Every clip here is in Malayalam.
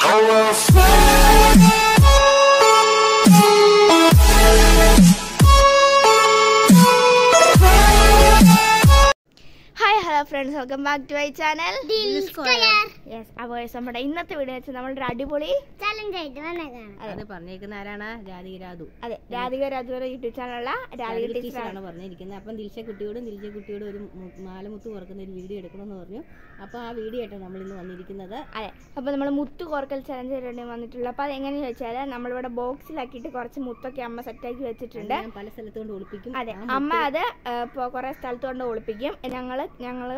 No offense. Friends welcome back to my channel. Yes അപ്പോൾ നമ്മുടെ ഇന്നത്തെ വീഡിയോ വെച്ചാൽ ഒരു അടിപൊളി ചലഞ്ച് ആയിട്ട് വന്നേക്കാണ് അത്. പറഞ്ഞേക്കുന്ന ആരാണ്? രാധിക രാധു. അതെ രാധിക എന്ന യൂട്യൂബ് ചാനലുള്ള രാധിക രാധിക ടീച്ചറാണ് പറഞ്ഞിരിക്കുന്നത്. അപ്പം ദിൽഷ കുട്ടിയോടും ദിൽഷ കുട്ടിയോടും ഒരു മാലമുത്ത് കുറക്കുന്ന ഒരു വീഡിയോ എടുക്കണമെന്ന് പറഞ്ഞു. അപ്പോൾ ആ വീഡിയോ ആയിട്ടാണ് നമ്മൾ ഇന്ന് വന്നിരിക്കുന്നത്. അതെ അപ്പോൾ നമ്മൾ മുത്ത് കുറക്കൽ ചലഞ്ച് വന്നിട്ടുള്ളത് അപ്പോൾ അതെങ്ങനെയാണെന്ന് വെച്ചാൽ നമ്മളിവിടെ ബോക്സിലാക്കിയിട്ട് കുറച്ച് മുത്തൊക്കെ അമ്മ സെറ്റാക്കി വെച്ചിട്ടുണ്ട്. പല സ്ഥലത്തുകൊണ്ട് ഒളിപ്പിക്കും. അതെ അമ്മ അത് ഇപ്പോൾ കുറേ സ്ഥലത്തുകൊണ്ട് ഒളിപ്പിക്കും. ഞങ്ങൾ ഞങ്ങൾ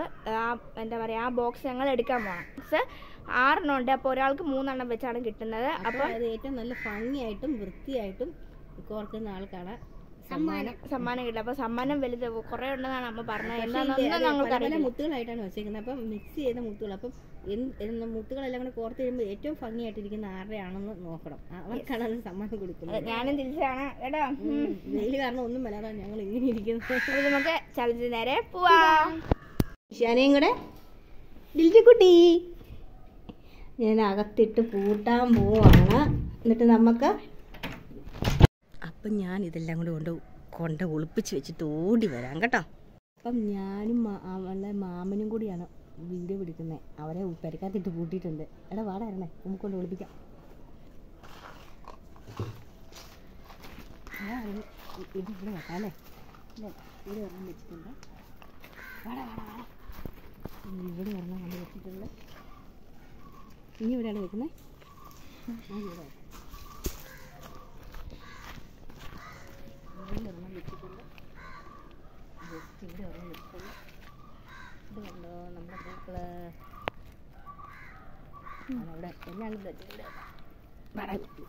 ആ എന്താ പറയുക ആ ബോക്സ് ഞങ്ങൾ എടുക്കാൻ പോകണം ബോക്സ് ആറെണ്ണം ഉണ്ട്. അപ്പോൾ ഒരാൾക്ക് മൂന്നെണ്ണം വെച്ചാണ് കിട്ടുന്നത്. അപ്പോൾ അത് ഏറ്റവും നല്ല ഭംഗിയായിട്ടും വൃത്തിയായിട്ടും കോർക്കുന്ന ആൾക്കാണ് സമ്മാനം. സമ്മാനം കിട്ടും. അപ്പൊ സമ്മാനം വലുത് കുറെ ഉണ്ടെന്നാണ് അമ്മ പറഞ്ഞത്. മുത്തുകളായിട്ടാണ് വെച്ചേക്കുന്നത്. അപ്പം മിക്സ് ചെയ്ത മുത്തുകൾ. അപ്പം മുത്തുകളെല്ലാം കൂടെ കോർത്ത് കഴിയുമ്പോൾ ഏറ്റവും ഭംഗിയായിട്ടിരിക്കുന്ന ആരുടെയാണെന്ന് നോക്കണം. അവർക്കാണ് അത് സമ്മാനം കൊടുക്കുന്നത്. ഞാനും തിരിച്ചാണ്. കേട്ടോ വെയിൽ കാരണം ഒന്നും വരാതാണ് ഞങ്ങൾ ഇങ്ങനെ ഇരിക്കുന്നത് നമുക്ക് ചലഞ്ച് നേരെ പോവാം. ഷാനയും കൂടെ? ഡിൽജിക്കുട്ടി ഞാൻ അകത്തിട്ട് പൂട്ടാൻ പോവാണ്. എന്നിട്ട് നമുക്ക് അപ്പം ഞാൻ ഇതെല്ലാം കൂടെ കൊണ്ട് കൊണ്ട് ഒളിപ്പിച്ച് വെച്ചിട്ട് ഓടി വരാം കേട്ടോ. അപ്പം ഞാനും അവളെ അവളുടെ മാമനും കൂടിയാണ് വീഡിയോ പിടിക്കുന്നത് അവരെ പെരക്കാത്തിട്ട് പൂട്ടിയിട്ടുണ്ട് എടാ വാടാ ഇരണേ നമുക്ക് കൊണ്ട് ഒളിപ്പിക്കാം. ഇത് ഇവിടെ വെക്കാം അല്ലേ? ഇല്ല, ഇവിടെ വെച്ചിട്ടുണ്ട്. വാടാ വാടാ വാടാ. ഇവിടെ ഒരെണ്ണം കണ്ടു ഇനി ഇവിടെയാണ് വെക്കുന്നത് ഇവിടെ അവിടെ.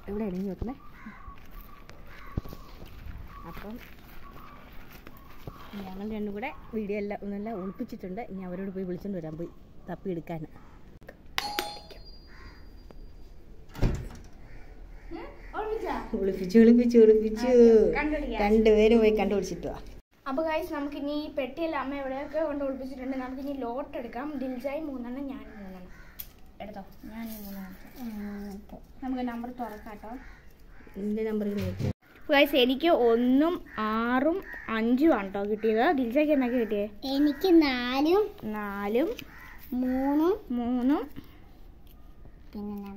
എവിടെയാണ് ഇനി വെക്കുന്നത് അപ്പം ഞങ്ങൾ രണ്ടും കൂടെ വീഡിയോ എല്ലാം ഒന്നെല്ലാം ഒളിപ്പിച്ചിട്ടുണ്ട്. ഇനി അവരോട് പോയി വിളിച്ചോണ്ട് വരാൻ പോയി തപ്പി എടുക്കാൻ. ഒളിപ്പിച്ചു ഒളിപ്പിച്ചു ഒളിപ്പിച്ചു. രണ്ടുപേരും പോയി കണ്ടുപിടിച്ചിട്ടു വാ. അപ്പോൾ ഗൈസ് നമുക്ക് ഇനി പെട്ടി എല്ലാം അമ്മ എവിടെയൊക്കെ കൊണ്ട് ഒളിപ്പിച്ചിട്ടുണ്ട്. നമുക്ക് ഇനി ലോട്ട് എടുക്കാം. ദിൽജായി മൂന്നെണ്ണം ഞാൻ മൂന്നെണ്ണം. എടുത്തോ? ഞാൻ മൂന്നെണ്ണം നമുക്ക് നമ്പർ തുറക്കാം കേട്ടോ. നിന്റെ നമ്പർ ഗൈസ് എനിക്ക് ഒന്നും ആറും അഞ്ചും ആണ് കേട്ടോ കിട്ടിയത്. ദിൽസയ്ക്ക് എന്നൊക്കെ കിട്ടിയേ? എനിക്ക് നാലും നാലും മൂന്നും മൂന്നും. പിന്നെ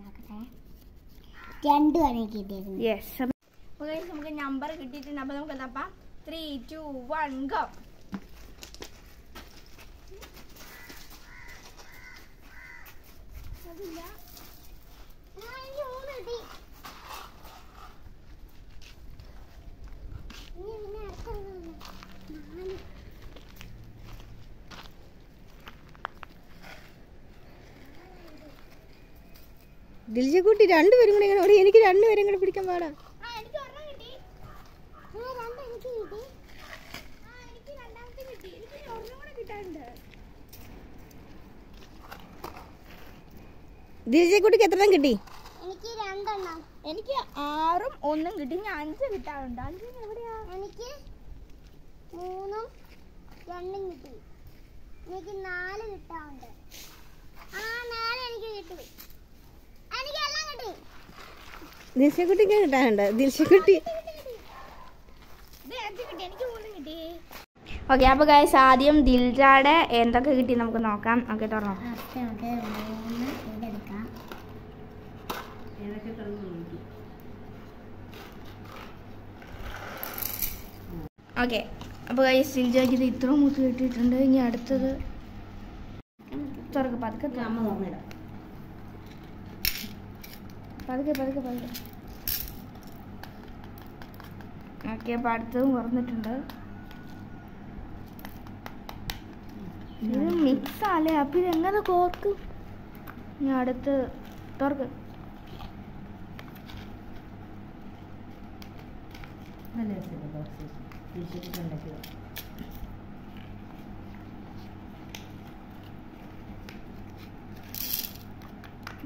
രണ്ടുമാണ് എനിക്ക് കിട്ടിയത് യെസ് അപ്പോൾ ഗൈസ് നമുക്ക് നമ്പർ കിട്ടിയിട്ടുണ്ട്. അപ്പോൾ നമുക്ക് എന്താ ത്രീ ടു വൺ ഗോ എനിക്ക് മൂന്ന് കിട്ടി ഇനി പിന്നെ അടുത്തത് നാല് ദിൽജക്കുട്ടി രണ്ടുപേരും കൂടെ ഇങ്ങനെ ഓടി. എനിക്ക് രണ്ടുപേരും കൂടെ പിടിക്കാൻ പാടാ. ആ എനിക്ക് ഒരെണ്ണം കിട്ടി. ആ രണ്ട് എനിക്ക് കിട്ടി. ആ എനിക്ക് രണ്ടാമത്തെ കിട്ടി. എനിക്ക് ഒരെണ്ണം കൂടെ കിട്ടാനുണ്ട്. ദിൽജക്കുട്ടിക്ക് എത്ര കിട്ടി? എനിക്ക് രണ്ടെണ്ണം. എനിക്ക് ആറും ഒന്നും കിട്ടി. ഞാൻ അഞ്ച് കിട്ടാറുണ്ട് അഞ്ച് എവിടെയാ? എനിക്ക് മൂന്നും രണ്ടും കിട്ടി. എനിക്ക് നാല് കിട്ടാറുണ്ട് ആ നാല് എനിക്ക് കിട്ടി. ദിൽഷക്കുട്ടിക്ക് കിട്ടാനുണ്ട്? ദിൽഷക്കുട്ടി ഓക്കെ അപ്പോൾ ഗൈസ് ആദ്യം ദിൽജാടെ എന്തൊക്കെ കിട്ടി നമുക്ക് നോക്കാം. ഓക്കെ തുറന്നോ ഓക്കെ അപ്പോൾ ഗൈസ് ദിൽജാക്ക് ഇത് ഇത്ര മൂത്ത് കിട്ടിയിട്ടുണ്ട്. ഇനി അടുത്തത് തുറക്ക് പതുക്കെ അമ്മ തുറന്നിടാം. പതുക്കെ പതുക്കെ പതുക്കെ. ഓക്കെ അപ്പോൾ അടുത്തതും കുറഞ്ഞിട്ടുണ്ട് ഇത് മിക്സ് ആലേ അപ്പം ഇത് എങ്ങനെ കോർക്കും? ഇനി അടുത്ത് തുറക്ക്. നല്ല രസമുണ്ട് ബോക്സ് ടീഷർട്ട്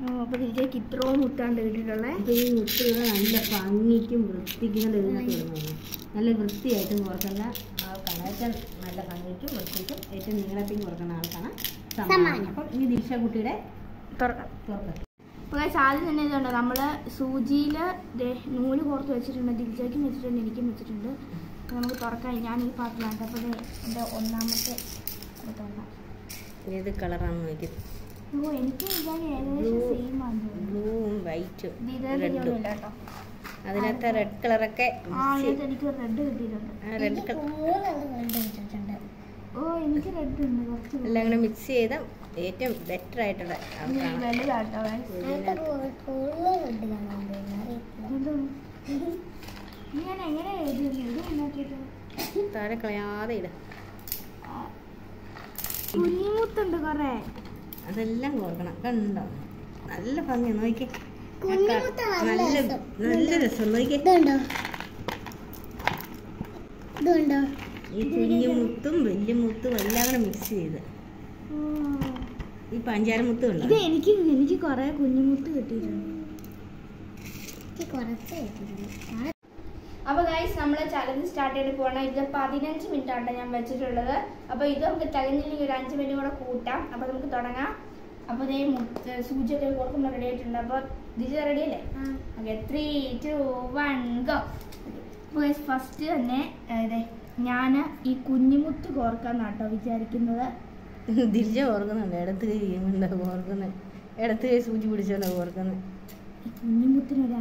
അപ്പോൾ ദിൽജയ്ക്ക് ഇത്രയും മുട്ടാണ്ട് കിട്ടിയിട്ടുള്ളത് അപ്പോൾ ഈ മുട്ടുകൾ നല്ല ഭംഗിക്കും വൃത്തിക്കും ഇതിനകത്ത് ഇടുന്നത് നല്ല വൃത്തിയായിട്ടും കുറക്കുന്ന ആൾക്കാണ് ഏറ്റവും നല്ല ഭംഗിക്കും വൃത്തിക്കും ഏറ്റവും നീളത്തിനും കൊടുക്കുന്ന ആൾക്കാണ് സമ്മാനം. അപ്പം ഈ ദീക്ഷ കുട്ടിയുടെ തുറക്കാം തുറക്ക അപ്പോൾ ആദ്യം തന്നെ ഇതുണ്ട്. നമ്മൾ സൂചിയിൽ നൂൽ കോർത്ത് വെച്ചിട്ടുണ്ട്. ദിൽജയ്ക്കും വെച്ചിട്ടുണ്ട്. എനിക്കും വെച്ചിട്ടുണ്ട്. അപ്പോൾ നമുക്ക് തുറക്കാൻ ഞാൻ ഈ പാട്ടിലാണ്. അപ്പോൾ ഇത് എന്റെ ഒന്നാമത്തെ ഏത് കളറാണ് ഏത് ബ്ലൂവും വൈറ്റും റെഡും അതിനകത്ത് റെഡ് കളറൊക്കെ ആ ഇത് എനിക്ക് റെഡ് കിട്ടിയിട്ടുണ്ട്. റെഡ് കളർ ഓ എനിക്ക് റെഡ് ഉണ്ട്. കുറച്ച് എല്ലാം കൂടെ മിക്സ് ചെയ്ത ഏറ്റവും ബെറ്റർ ആയിട്ടുള്ള താഴെ കളയാതെ ഇട. കുഞ്ഞുമുത്തുണ്ട് കൊറേ. അതെല്ലാം കോർക്കണം കണ്ടോ? നല്ല ഭംഗി നോക്കി നല്ല നല്ല രസം. നോക്കി ഈ കുഞ്ഞു മുത്തും വലിയ മുത്തും എല്ലാം കൂടെ മിക്സ് ചെയ്ത്. ഈ പഞ്ചാര മുത്തും ഉണ്ട് എനിക്ക് എനിക്ക് കൊറേ കുഞ്ഞുമുത്ത് കിട്ടിയിട്ടുണ്ട്. കുറച്ച് കിട്ടിയിട്ടുണ്ട്. അപ്പൊ ഗൈസ് നമ്മൾ ചലഞ്ച് സ്റ്റാർട്ട് ചെയ്ത് പോകണം ഇത് പതിനഞ്ച് മിനിറ്റ് ആണ് ഞാൻ വെച്ചിട്ടുള്ളത്. അപ്പോൾ ഇത് നമുക്ക് തികഞ്ഞില്ലെങ്കിൽ ഒരു അഞ്ച് മിനിറ്റ് കൂടെ കൂട്ടാം. അപ്പൊ നമുക്ക് തുടങ്ങാം. അപ്പൊ ഇതേ സൂചിയൊക്കെ കൊടുക്കുമ്പോൾ റെഡി ആയിട്ടുണ്ട്. അപ്പൊ ഇത് റെഡി അല്ലേ. Okay three two one go അപ്പോൾ ഗൈസ് ഫസ്റ്റ് തന്നെ അതെ ഞാൻ ഈ കുഞ്ഞുമുത്ത് കേട്ടോ വിചാരിക്കുന്നത്. തിരിച്ച് ഓർക്കുന്നുണ്ട്. ഇടത്ത് കൈ ഓർക്കുന്നത് ഇടത്ത് കൈ സൂചി പിടിച്ചോണ്ട് ഓർക്കുന്നത് കുഞ്ഞിമുത്തിന് ഒരു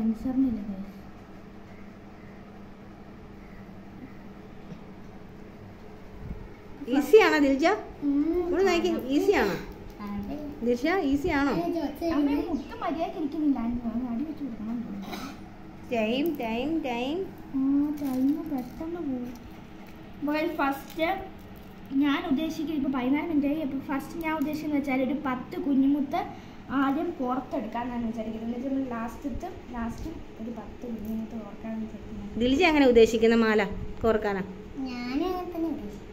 ഈസി ആണോ ദിൽജ. ഇവിടെ നോക്കി ഈസി ആണോ. ദിൽഷ ഈസി ആണോ ടൈം ടൈം ടൈം. പെട്ടെന്ന് പോകും ഫസ്റ്റ് ഞാൻ ഉദ്ദേശിക്കുന്നത് ഇപ്പോൾ പതിനാല് മിനിറ്റ് ആയി. അപ്പോൾ ഫസ്റ്റ് ഞാൻ ഉദ്ദേശിക്കുന്നത് വെച്ചാൽ ഒരു പത്ത് കുഞ്ഞുമുത്ത് ആദ്യം പുറത്തെടുക്കാന്നാണ് വിചാരിക്കുന്നത്. എന്നിട്ട് ലാസ്റ്റത്തും ലാസ്റ്റും ഒരു പത്ത് കുഞ്ഞുമുത്ത് കോർക്കാന്ന് വിചാരിക്കുന്നത് ദിൽജ അങ്ങനെ ഉദ്ദേശിക്കുന്ന മാല? കോർക്കാനാ? ഞാൻ അങ്ങനെ തന്നെ ഉദ്ദേശിക്കുന്നത്.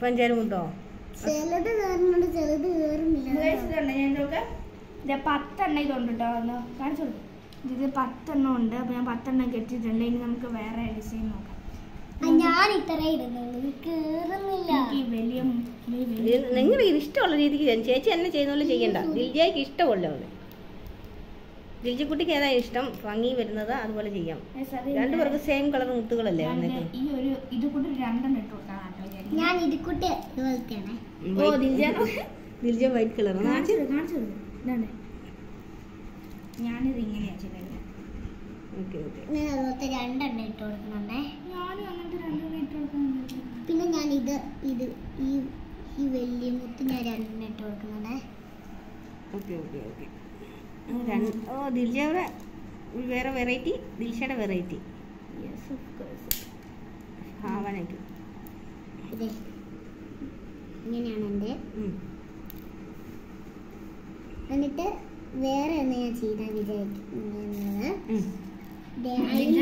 പഞ്ചാര മുത്തോ ചിലത് ചിലത് പത്തെണ്ണം ഇതുണ്ട് ഇത് പത്തെണ്ണം ഉണ്ട് അപ്പോൾ ഞാൻ പത്തെണ്ണം കെട്ടിയിട്ടുണ്ട്. ഇനി നമുക്ക് വേറെ ഡിസൈൻ നോക്കാം. ഞാൻ ഇത്ര നിങ്ങളുടെ ഇഷ്ടമുള്ള രീതിക്ക്. ചേച്ചി എന്നെ ചെയ്യുന്ന പോലെ ചെയ്യണ്ട ദിൽജയ്ക്ക് ഇഷ്ടമുള്ള അവൾ ദിൽജക്കുട്ടിക്ക് ഏതാ ഇഷ്ടം? ഭംഗി വരുന്നത് അതുപോലെ ചെയ്യാം. രണ്ടുപേർക്ക് സെയിം കളർ മുത്തുകളല്ലേ ഈ ഒരു ഇത് കൂടി രണ്ടെണ്ണം ഇട്ട് കൊടുക്കാം. ഞാൻ ഓ ദിൽജ. വൈറ്റ് കളർ കാണിച്ചു ഞാനിത് ഇങ്ങനെയാ ചെയ്തത് അതുപോലത്തെ രണ്ടെണ്ണം ഇട്ട് കൊടുക്കുന്നുണ്ടേ. ഞാനും അങ്ങനത്തെ രണ്ടെണ്ണം ഇട്ട് കൊടുക്കാൻ വിചാരിക്കുന്നു. പിന്നെ ഞാൻ ഇത് ഇത് ഈ ഈ വലിയ മുത്ത് ഞാൻ രണ്ടെണ്ണം ഇട്ട് കൊടുക്കുന്നുണ്ടേ. Okay okay okay. ഓ ദിൽജയുടെ വേറെ വെറൈറ്റി ദിൽഷയുടെ വെറൈറ്റി യെസ്. ഭാവനയ്ക്ക്. ഇങ്ങനെയാണ് എന്റെ. എന്നിട്ട് വേറെ ഒന്ന് ഞാൻ ചെയ്താൽ വിചാരിക്കുന്നത്. അതിന്റെ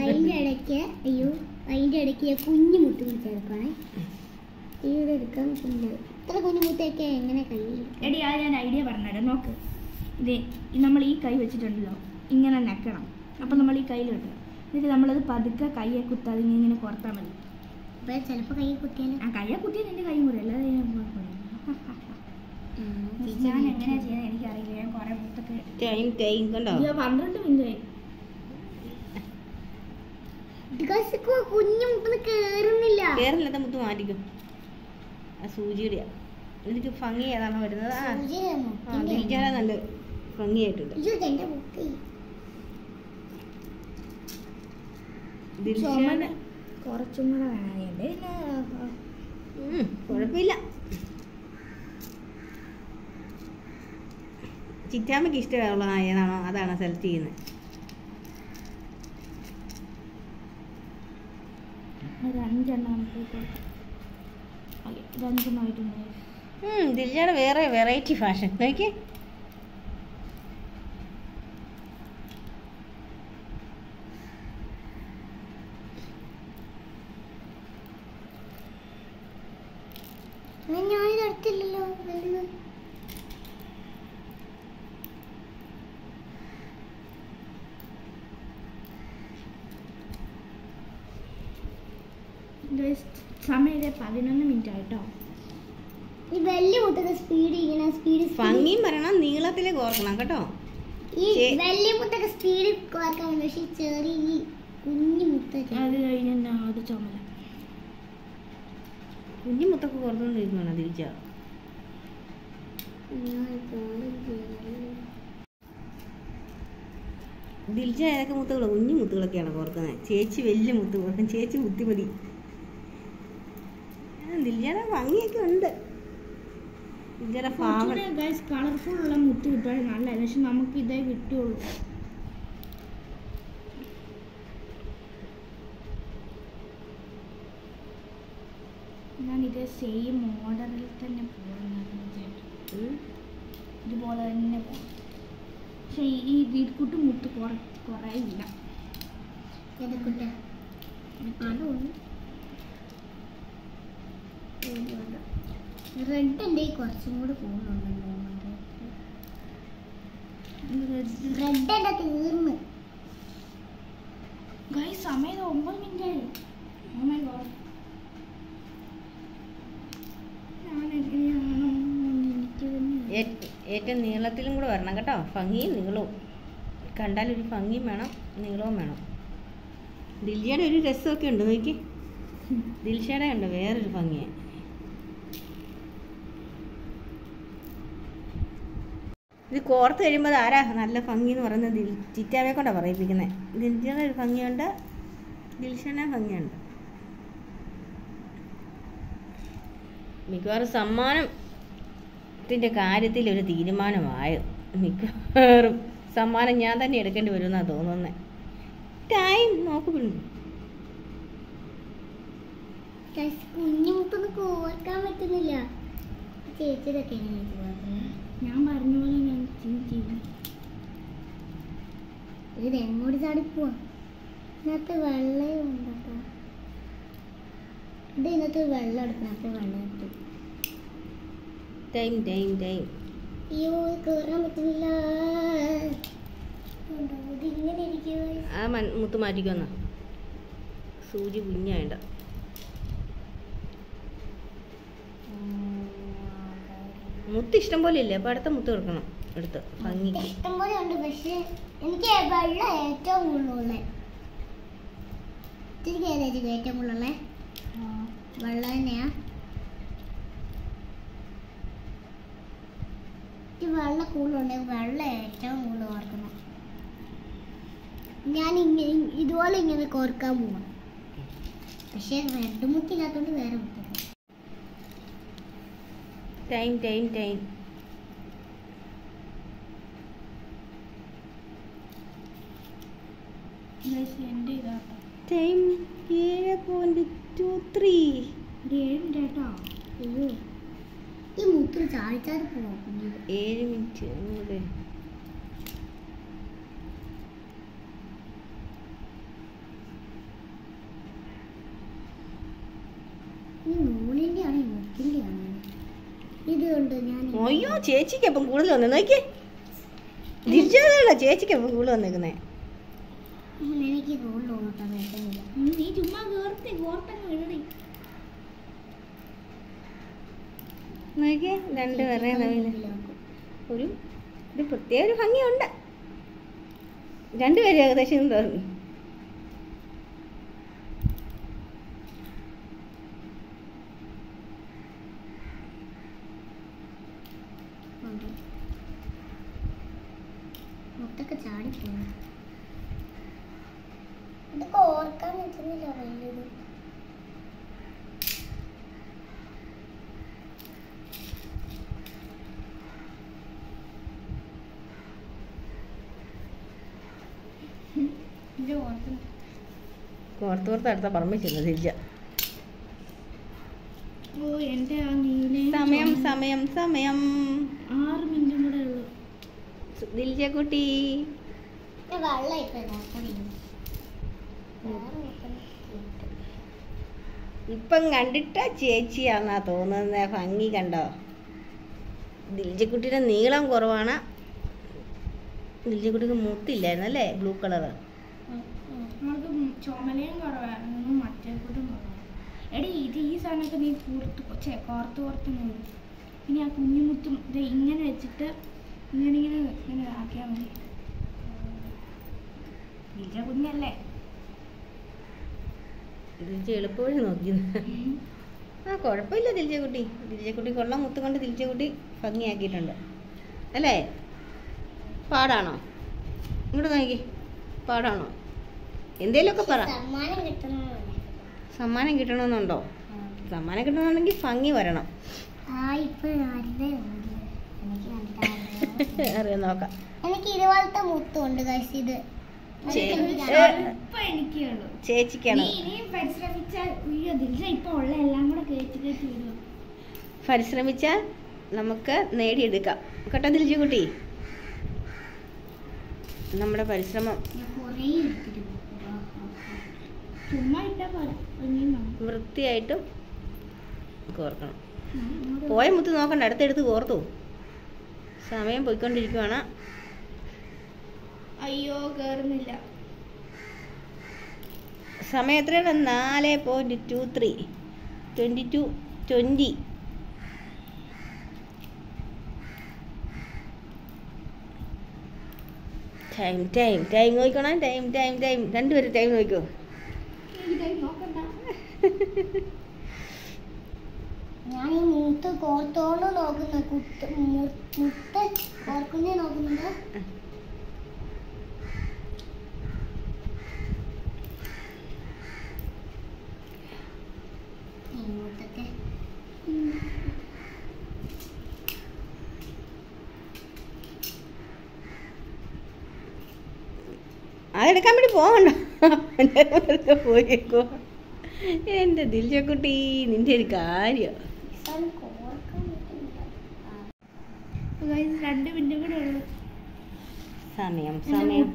അതിന്റെ ഇടയ്ക്ക് അയ്യോ അതിന്റെ ഇടയ്ക്ക് കുഞ്ഞു മുത്ത് പിടിച്ചെടുക്കണേ ഇവിടെ എടുക്കാൻ ഇത്ര കുഞ്ഞു മുത്തൊക്കെ എങ്ങനെ കഴിയും? എടി ആ ഞാൻ ഐഡിയ പറഞ്ഞുതരാം. നോക്ക്. ഇത് നമ്മൾ ഈ കൈ വെച്ചിട്ടുണ്ടല്ലോ. ഇങ്ങനെ നെക്കണം. അപ്പം നമ്മൾ ഈ കയ്യിൽ വെക്കണം. എന്നിട്ട് നമ്മളത് പതുക്കെ കയ്യെ കുത്താതെ ഇങ്ങനെ ഇങ്ങനെ കുറത്താൽ മതി. അപ്പോൾ ചിലപ്പോൾ കയ്യെ കുത്തിയാലും? ആ കയ്യെ കുത്തിയാൽ എന്റെ കൈ കൂടെ അല്ലാതെ ഞാൻ കുഴപ്പമില്ല. ഞാൻ എങ്ങനെയാ ചെയ്യുന്നത് എനിക്കറിയില്ല. ഞാൻ കുറെ മുത്തൊക്കെ ടൈം ടൈം കണ്ടോ? പന്ത്രണ്ട് മിനിറ്റ് ആയി കുഞ്ഞു മുപ്പൊന്ന് കേറുന്നില്ല. കേറുന്നില്ല മുത്ത് മാറ്റിക്കും. സൂചിയുടെ എനിക്ക് ഭംഗി ഏതാണോ വരുന്നത്? ആ ഇരിക്കാനാ നല്ല ഭംഗിയായിട്ടുണ്ട്. കുറച്ചും കൂടെ കുഴപ്പമില്ല. ചിറ്റാമ്മയ്ക്ക് ഇഷ്ടമുള്ള ഏതാണോ അതാണ് സെലക്ട് ചെയ്യുന്നത് ഒരു അഞ്ചെണ്ണം നമുക്ക് കൊടുക്കാം. ഓക്കേ, ഇത് അഞ്ചെണ്ണം ആയിട്ടുണ്ട് ദിൽജയുടെ വേറെ വെറൈറ്റി ഫാഷൻ നോക്കി വലുത് സമയം ഇത് പതിനൊന്ന് മിനിറ്റ് ആയിട്ടോ? ഈ വലിയ മുട്ടൊക്കെ സ്പീഡ് ഇങ്ങനെ സ്പീഡ് ഭംഗിയും പറയണം നീളത്തിലെ കോർക്കണം കേട്ടോ. ഈ വലിയ മുട്ടൊക്കെ സ്പീഡ് കോർക്കാൻ പക്ഷെ ഈ ചെറിയ ഈ കുഞ്ഞു മുത്ത അത് കഴിഞ്ഞാൽ അത് ചുമല. കുഞ്ഞു മുത്തൊക്കെ കോർത്തുകൊണ്ടിരിക്കുകയാണ് തിരിച്ച? ദിൽജ ഏതൊക്കെ മുത്തുകളോ കുഞ്ഞു മുത്തുകളൊക്കെയാണ് കോർക്കുന്നത് ചേച്ചി വലിയ മുത്ത് കോർക്കും. ചേച്ചി ബുദ്ധിമതി ദിൽജയുടെ ഭംഗിയൊക്കെ ഉണ്ട്. കളർഫുൾ ഉള്ള മുത്ത് കിട്ടുവാൻ നല്ല പക്ഷെ നമുക്ക് ഇതേ കിട്ടുള്ളൂ. ഞാൻ ഇതേ സെയിം മോഡലിൽ തന്നെ പോകുന്നത്. ഇതുപോലെ തന്നെ പോകും. പക്ഷെ ഈ വീട്ടുകുട്ടി മുത്ത് കുറ ഇല്ല ഏതൊക്കെ അതൊന്നും റെഡ് എന്റെ കുറച്ചും കൂടി പോകുന്നുണ്ടല്ലോ റെഡ് എന്റെ തീർന്ന്. ഗൈസ് സമയം ഒമ്പത് മിനിറ്റ് ആയി. എനിക്ക് തന്നെ ഏ- ഏറ്റവും നീളത്തിലും കൂടെ വരണം കേട്ടോ. ഭംഗിയും നീളവും. കണ്ടാൽ ഒരു ഭംഗിയും വേണം നീളവും വേണം. ദിൽജയുടെ ഒരു രസമൊക്കെ ഉണ്ട് നോക്കി. ദിൽഷയുടെ ഉണ്ട് വേറൊരു ഭംഗിയെ. ഇത് കോർത്ത് കഴിയുമ്പോൾ ആരാ? നല്ല ഭംഗി എന്ന് പറയുന്നത് ദിൽ ചിറ്റാവെ കൊണ്ടാണ് പറയിപ്പിക്കുന്നത് ദിൽജിയുടെ ഒരു ഭംഗിയുണ്ട്. ദിൽഷന ഭംഗിയുണ്ട്. മിക്കവാറും സമ്മാനത്തിന്റെ കാര്യത്തിൽ ഒരു തീരുമാനമായോ മിക്കവാറും സമ്മാനം ഞാൻ തന്നെ എടുക്കേണ്ടി വരുമെന്നാണ് തോന്നുന്നത് ടൈം നോക്ക് പിള്ളി കുഞ്ഞു മുട്ടൊന്നും കോർക്കാൻ പറ്റുന്നില്ല. കോർക്കുന്നത് ഞാൻ പറഞ്ഞ പോലെ ചെയ്യും ഇത് എങ്ങോട്ട് ചാടിപ്പോവാ. ഇതിനകത്ത് വെള്ളം ഇത് ഇതിനകത്ത് വെള്ളം എടുക്കണം. അപ്പൊ വെള്ളം എടുത്തു. ടൈം ടൈം ടൈം അയ്യോ കയറാൻ പറ്റുന്നില്ല. ആ മുത്ത് മാറ്റിക്കൊന്ന സൂചി കുഞ്ഞായണ്ട മുത്ത് ഇഷ്ടം പോലെ ഇല്ലേ? അപ്പം അടുത്ത മുത്ത് എടുക്കണം. എടുത്ത് ഭംഗിക്ക് ഇഷ്ടം ഉണ്ട് പക്ഷേ എനിക്ക് വെള്ളം ഏറ്റവും കൂടുതലുള്ളേ. എനിക്ക് ഏതായിരിക്കും ഏറ്റവും കൂടുതലുള്ളേ. വെള്ളം തന്നെയാ. എനിക്ക് വെള്ളം കൂടുതലുണ്ടെങ്കിൽ വെള്ളം ഏറ്റവും കൂടുതൽ ഓർക്കണം. ഞാൻ ഇങ്ങനെ ഇതുപോലെ ഇങ്ങനെ കോർക്കാൻ പോവാം. പക്ഷെ രണ്ട് മുട്ടില്ലാത്തോണ്ട് വേറെ മുട്ടില്ല ടൈം ടൈം ടൈം ഗൈസ് എന്റെ ഇതാട്ടോ ടൈം ഏഴ് പോയിന്റ് ടു ത്രീ കേട്ടോ അയ്യോ. ഈ മുത്തിൽ ചാടി ചാടി പോവാം കുഞ്ഞിത് ഏഴ് മിനിറ്റ് അതെ ഞാൻ അയ്യോ ചേച്ചിക്ക് അപ്പം കൂടുതൽ വന്നേ. നോക്കിയേ. തിരിച്ചതല്ല ചേച്ചിക്ക് അപ്പം കൂടുതൽ വന്നേക്കുന്നേ. എനിക്ക് കൂടുതൽ ഓർത്താൻ കേട്ടില്ല നീ ചുമ്മാ കേർത്തി കോർത്തങ്ങ് വീഴടി നോക്കിയേ രണ്ട് ഒരു ഒരു പ്രത്യേക ഒരു ഭംഗിയുണ്ട്. രണ്ടുപേരും ഏകദേശം തോന്നി. മുത്തൊക്കെ ചാടി പോകുന്നു ഇതൊക്കെ ഓർക്കാൻ പറ്റുന്നില്ല വലിയത് ഓർത്ത് കോർത്ത് അടുത്ത പറമ്പിൽ ചെന്നു തിരിച്ച ഓ എന്റെ ആ നീല സമയം സമയം സമയം. ആറ് മിനിറ്റും കൂടെ ഉള്ളു. ദിൽജ കുട്ടി. വെള്ളം ഇപ്പൊ കണ്ടിട്ട ചേച്ചിയാന്നാ തോന്നുന്നത് ഭംഗി കണ്ടോ? ദിൽജക്കുട്ടിയുടെ നീളം കുറവാണ്. ദിൽജക്കുട്ടിക്ക് മുത്തില്ലായിരുന്നു അല്ലേ? ബ്ലൂ ഇത് ഈ നീ ഇങ്ങനെ വെച്ചിട്ട് ഇങ്ങനെ ഇങ്ങനെ ആക്കിയാൽ മതി. കുഞ്ഞല്ലേ? ദിൽജ എളുപ്പവഴി നോക്കി. ആ കുഴപ്പമില്ല ദിൽജക്കുട്ടി. ദിൽജക്കുട്ടി കൊള്ളം. മുത്ത് കൊണ്ട് ദിൽജക്കുട്ടി ഭംഗിയാക്കിയിട്ടുണ്ട്. അല്ലേ? പാടാണോ? ഇങ്ങോട്ട് നോക്കി. പാടാണോ? എന്തേലൊക്കെ പറ. സമ്മാനം കിട്ടണമെന്നുണ്ടോ? സമ്മാനം കിട്ടണമെന്നുണ്ടെങ്കിൽ ഭംഗി വരണം. അറിയാം നോക്കാം. എനിക്ക് ഇതുപോലത്തെ മുത്തുണ്ട് കഴിച്ച് ചേച്ചിക്കാണ്? പരിശ്രമിച്ചാൽ ദിൽജ പരിശ്രമിച്ചാൽ നമുക്ക് നേടിയെടുക്കാം. കേട്ടോ ദിൽജക്കുട്ടി? നമ്മുടെ പരിശ്രമം. വൃത്തിയായിട്ടും കോർക്കണം. പോയ മുത്ത് നോക്കണ്ട അടുത്തെടുത്ത് കോർത്തു. സമയം പോയിക്കൊണ്ടിരിക്കുവാണ്. അയ്യോ കേറുന്നില്ല. സമയം എത്രയാണ്? നാല് point two three twenty two twenty time time time നോക്കണം ടൈം ടൈം ടൈം രണ്ടുപേരും ടൈം നോക്കൂ. ഞാൻ ഈ മുത്ത് കോർത്തോണ്ട് നോക്കുന്ന കുത്ത് മുത്ത് കോർക്കുന്നേ നോക്കുന്നത് ഇങ്ങോട്ടൊക്കെ. അതെടുക്കാൻ വേണ്ടി പോകണ്ട വെറുതെ പോയേക്കോ. എന്റെ ദിൽജക്കുട്ടി നിന്റെ ഒരു കാര്യം. രണ്ട് മിനിറ്റും കൂടെ ഉള്ളു. സമയം സമയം.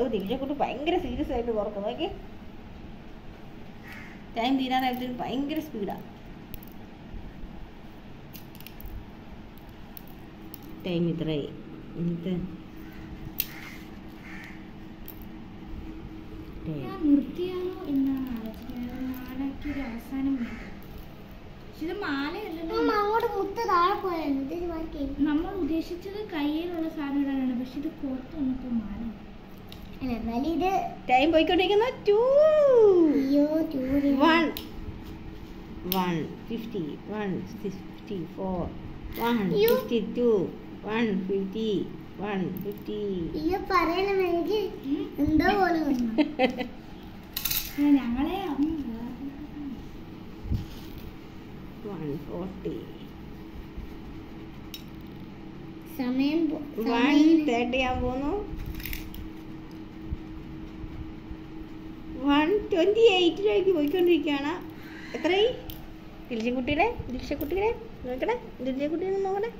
ഓ ദിൽജക്കുട്ടി ഭയങ്കര സീരിയസ് ആയിട്ട് കുറക്കും നോക്കി ടൈം തീരാനായിട്ട് ഭയങ്കര സ്പീഡാ ടൈം ഇത്രയായി. എന്നിട്ട് ടൈം ഞാൻ നിർത്തിയാലോ എന്നാണ് ആലോചിക്കുന്നത്. നാളേക്ക് ഒരു അവസാനം ഇത് മാലയല്ല. അമ്മ, അങ്ങോട്ട് മുത്ത് താഴെ പോയായിരുന്നു ഇത് മാറ്റി. നമ്മൾ ഉദ്ദേശിച്ചത് കയ്യിലുള്ള സാധനം ഇടാനാണ്. പക്ഷെ ഇത് പുറത്ത് വന്നപ്പോൾ മാല ഇത് ടൈം പോയിക്കൊണ്ടിരിക്കുന്ന. Two one one fifty one fifty four one. Fifty two one fifty one fifty അയ്യോ പറയണം എനിക്ക് എന്തോ പോലെ ആ, ഞങ്ങളെ അമ്മ. വൺ ഫോർട്ടി സമയം വൺ തേർട്ടി ആകാൻ പോകുന്നു വൺ ട്വന്റി എയ്റ്റിലേക്ക് പോയിക്കൊണ്ടിരിക്കുകയാണ്. എത്രയായി? ദിൽഷക്കുട്ടിയുടെ ദിൽഷക്കുട്ടിയുടെ നോക്കണേ കുട്ടിയുടെ നോക്കണേ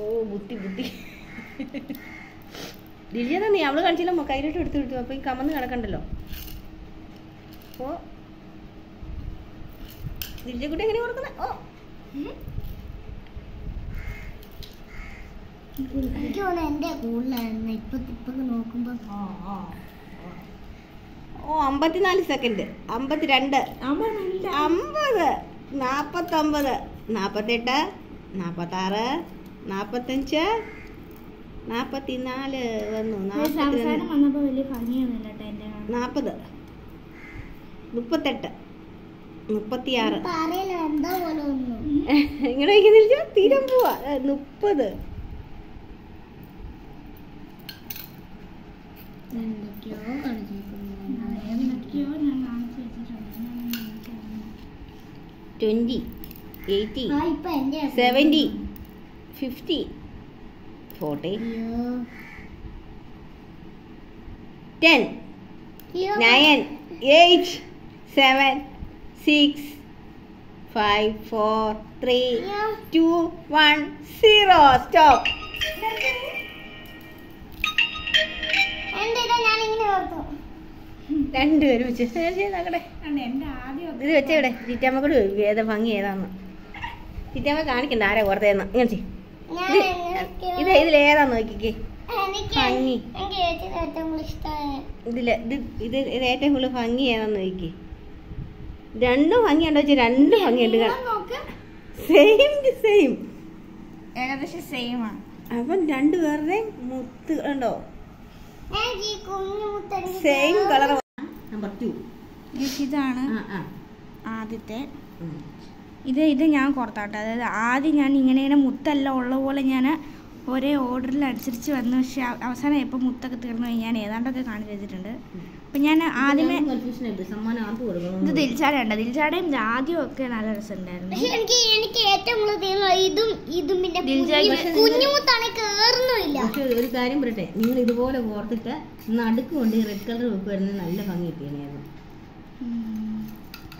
ഓ ബുദ്ധി ബുദ്ധി ദിൽജ നീ അവൾ കാണിച്ചില്ല മൊ- കയ്യിലോട്ട് എടുത്ത് വിട്ടു. അപ്പൊ ഈ കമന്ന് കിടക്കണ്ടല്ലോ. ഓ ദിൽജ കുട്ടി എങ്ങനെ കൊടുക്കുന്നത് ഓ എനിക്ക് തോന്നുന്നു എന്റെ കൂടുതലായിരുന്നു. ഇപ്പൊ ഇപ്പൊ നോക്കുമ്പോ ഓ അമ്പത്തിനാല് സെക്കൻഡ്. അമ്പത്തിരണ്ട്. അമ്പത്. നാപ്പത്തൊമ്പത്. നാപ്പത്തെട്ട്. നാപ്പത്താറ്. നാപ്പത്തഞ്ച്. നാപ്പത്തിനാല് വന്നു. നാപ്പത്. മുപ്പത്തെട്ട്. മുപ്പത്തിയാറ്. ഇങ്ങനെ തീരം പോവാ. മുപ്പത്. എന്തൊക്കെയോ കളിച്ചേക്കുന്നു എന്തൊക്കെയോ ഞാൻ കാണിച്ചു വെച്ചിട്ടുണ്ട്. Twenty eighty seventy fifty forty ten nine eight seven six five four three two one zero stop രണ്ടുപേരും ഇത് വെച്ച് ഇവിടെ. ചിറ്റമ്മ കൂടി ഏതാ ഭംഗി ഏതാന്ന്. ചിറ്റമ്മ കാണിക്കണ്ട ആരാ പുറത്തേന്ന് ഇങ്ങനെ ചെയ്യ്. ഇത് എനിക്ക് ഇത് ഇതിലേതാന്ന് നോക്കിക്കേ. എനിക്ക് ഭംഗി. ഇതിൽ ഇത് ഇത് ഇത് ഏറ്റവും കൂടുതൽ ഭംഗി ഏതാന്ന് നോക്കിക്കേ. രണ്ടും ഭംഗിയുണ്ടോ വെച്ചാൽ രണ്ടും ഭംഗിയുണ്ട് നോക്ക്. സെയിം ടു സെയിം ഏകദേശം സെയിം ആണ്. അപ്പം രണ്ടുപേരുടെയും മുത്ത് ഉണ്ടോ എനിക്ക് ഈ കുഞ്ഞു മുത്തടി സെയിം കളർ നമ്പർ ടു ഇതാണ് ആദ്യത്തെ. ഇത് ഇത് ഞാൻ കുറത്താട്ടെ അതായത് ആദ്യം ഞാൻ ഇങ്ങനെ ഇങ്ങനെ മുത്തല്ല ഉള്ള പോലെ ഞാൻ ഒരേ ഓർഡറിൽ അനുസരിച്ച് വന്നു പക്ഷെ അവസാനം എപ്പോൾ മുത്തൊക്കെ തീർന്നു ഞാൻ ഏതാണ്ടൊക്കെ കാണിച്ചു വെച്ചിട്ടുണ്ട്. അപ്പം ഞാൻ ആദ്യമേ ഇത് ദിൽചാടയുണ്ട് ദിൽചാടയും ആദ്യം ഒക്കെ നല്ല രസമുണ്ടായിരുന്നു. എനിക്ക് എനിക്ക് ഏറ്റവും കൂടുതൽ ഇതും ഇതും പിന്നെ കേറുന്നുമില്ല. ഒരു കാര്യം പറയട്ടെ നിങ്ങൾ ഇതുപോലെ ഓർത്തിട്ട് നടുക്ക് കൊണ്ട് റെഡ് കളർ വെക്കുമായിരുന്നു നല്ല ഭംഗി കിട്ടിയായിരുന്നു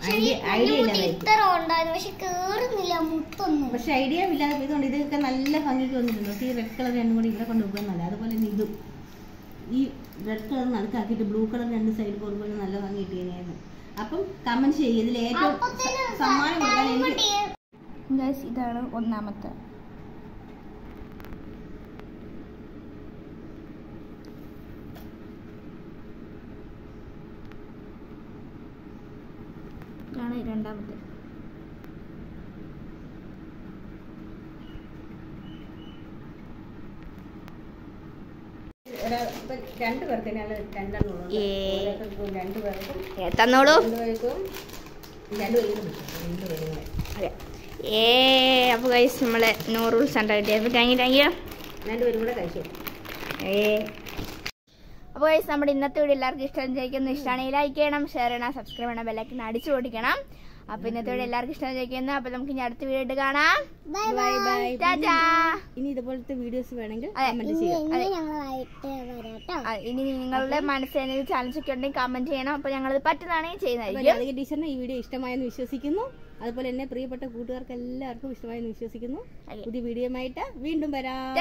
പക്ഷെ ഐഡിയ ഇല്ലാതെ ഇത്ര ഉണ്ടായിരുന്നു. പക്ഷെ കേറുന്നില്ല മുത്തൊന്നും പക്ഷെ ഐഡിയ ഇല്ലാതെ ഇതുകൊണ്ട് ഇതൊക്കെ നല്ല ഭംഗിക്ക് വന്നിട്ടുണ്ട്. പക്ഷേ ഈ റെഡ് കളർ രണ്ടും കൂടി ഇവിടെ കൊണ്ടുപോകാൻ നല്ല അതുപോലെ തന്നെ ഇതും. ഈ റെഡ് കളർ നടുക്കാക്കിയിട്ട് ബ്ലൂ കളർ രണ്ട് സൈഡ് പോകുമ്പോൾ നല്ല ഭംഗി കിട്ടിയായിരുന്നു അപ്പം കമന്റ് ചെയ്യും. ഇതിൽ ഏറ്റവും സമ്മാനം കൊടുക്കാൻ എനിക്ക് ഇതാണ് ഒന്നാമത്തെ ഇതാണ് രണ്ടാമത്തെ ഒരാൾ ഇപ്പം രണ്ട് പേർക്കാണ് രണ്ടെണ്ണം ഉള്ളത് ഏ. ഓരോരുത്തർക്കും രണ്ട് പേർക്കും തന്നോളൂ രണ്ട് പേർക്കും രണ്ട് പേർക്കും കിട്ടും. രണ്ട് പേരും രണ്ടാമത്തെ. ഏ. അപ്പോൾ നമ്മളെ നോ റൂൾസ് ആണ് കിട്ടിയത് താങ്ക് യു താങ്ക് യു രണ്ട് പേരും കൂടെ കഴിച്ചു. ഏ. അപ്പോൾ ഗൈസ് നമ്മുടെ ഇന്നത്തെ വീഡിയോ എല്ലാവർക്കും ഇഷ്ടം ചോദിക്കുന്നു ഇഷ്ടമാണെങ്കിൽ ലൈക്ക് ചെയ്യണം ഷെയർ ചെയ്യണം സബ്സ്ക്രൈബ് ചെയ്യണം ബെല്ലൈക്കൻ അടിച്ചു കൊടുക്കണം അപ്പൊ ഇന്നത്തെ വീഡിയോ എല്ലാവർക്കും ഇഷ്ടം ചോദിക്കുന്നു അപ്പൊ നമുക്ക് ഇനി അടുത്ത വീഡിയോ കാണാം. ബൈ ബൈ ഇനി ഇതുപോലത്തെ വീഡിയോസ് വേണമെങ്കിൽ ഇനി നിങ്ങളുടെ മനസ്സിൽ ചാലഞ്ച് ഒക്കെ ഉണ്ടെങ്കിൽ കമന്റ് ചെയ്യണം. അപ്പൊ ഞങ്ങളത് പറ്റുന്നതാണെങ്കിൽ ചെയ്യുന്നതായിരിക്കും. ടീച്ചറിന് ഈ വീഡിയോ ഇഷ്ടമായെന്ന് വിശ്വസിക്കുന്നു. അതുപോലെ എന്നെ പ്രിയപ്പെട്ട കൂട്ടുകാർക്ക് എല്ലാവർക്കും ഇഷ്ടമായെന്ന് വിശ്വസിക്കുന്നു. പുതിയ വീഡിയോ ആയിട്ട് വീണ്ടും വരാം.